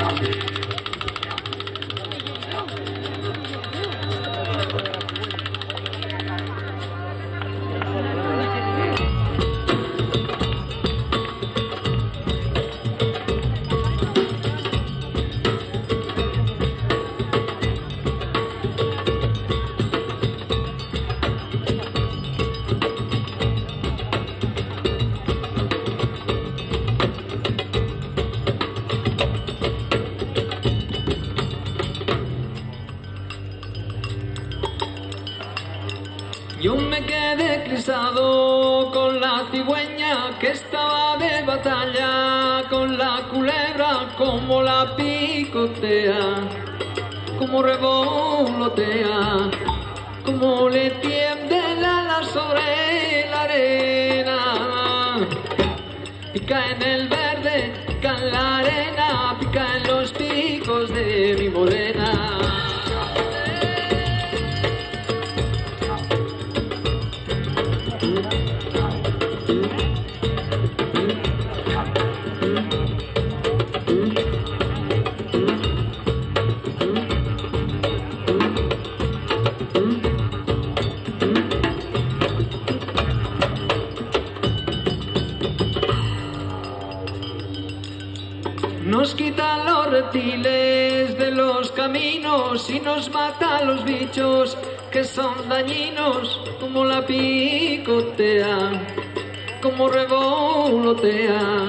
Thank Yo me quedé crisado con la cigüeña que estaba de batalla con la culebra como la picotea, como revolotea, como le tiende la ala sobre la arena. Pica en el verde, pica en la arena, pica en los picos de mi morena. Nos quita los reptiles de los caminos y nos mata a los bichos que son dañinos como la picotea, como revolotea,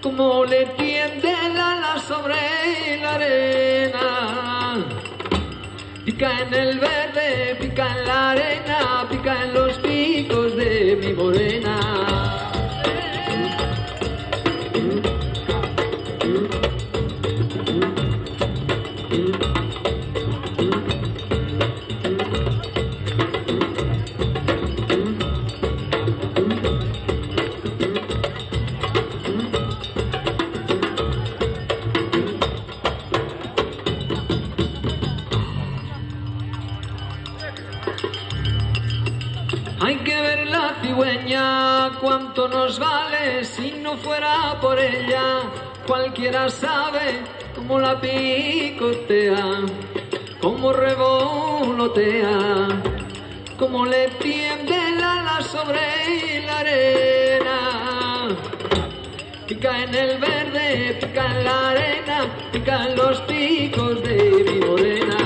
como le tiende la ala sobre la arena. Pica en el verde, pica en la arena, pica en los picos de mi morena. Hay que ver la cigüeña cuánto nos vale si no fuera por ella. Cualquiera sabe cómo la picotea, cómo revolotea, cómo le tiende la ala sobre la arena. Pica en el verde, pica en la arena, pica en los picos de mi morena.